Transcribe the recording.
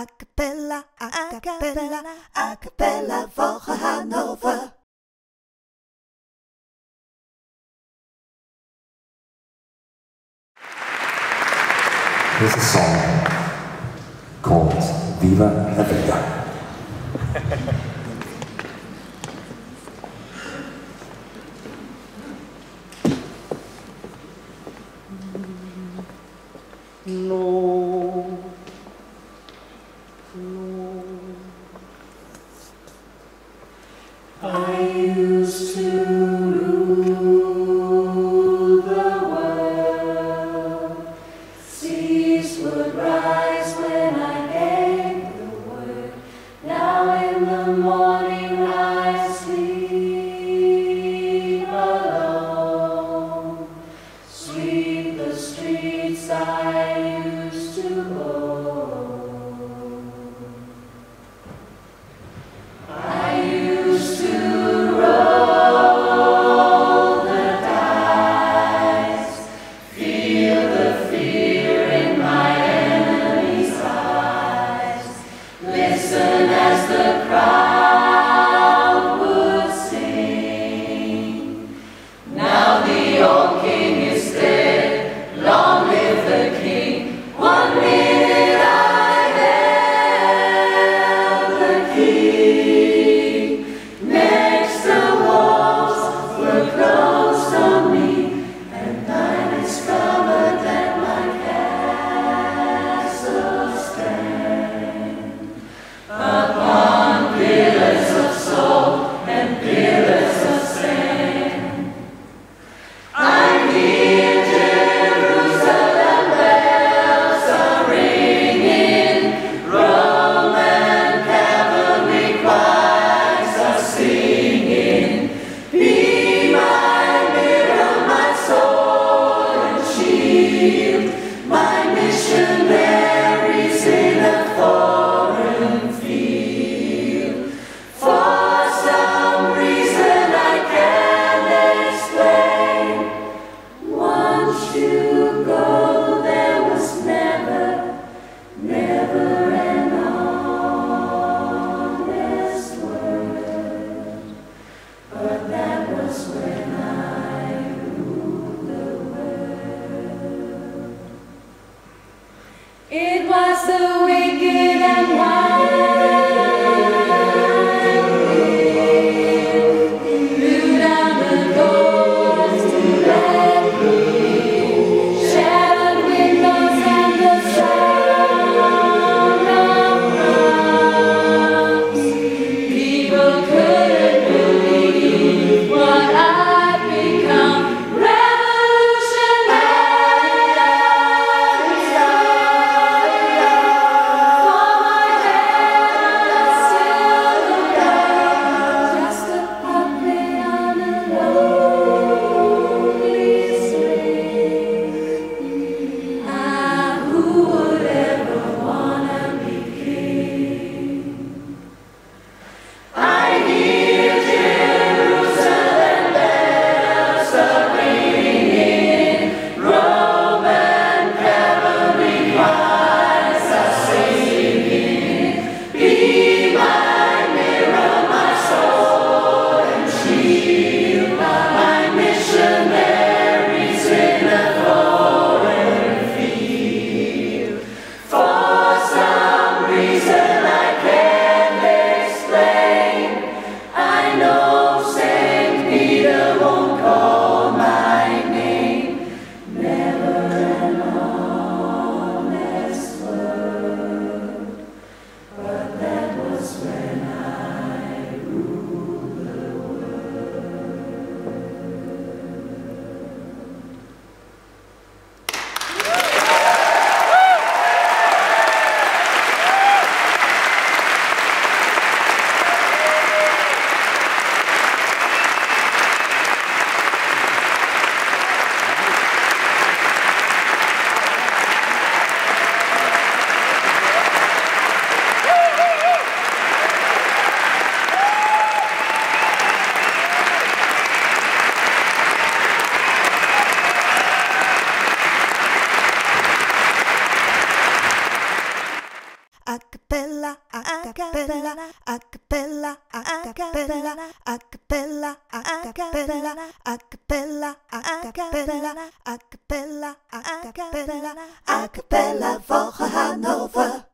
a cappella, a cappella, a cappella voor Hannover. This is a song called Viva la Vida. no. and one. Cappella, a cappella, a cappella, a cappella, a cappella, a cappella, a cappella, a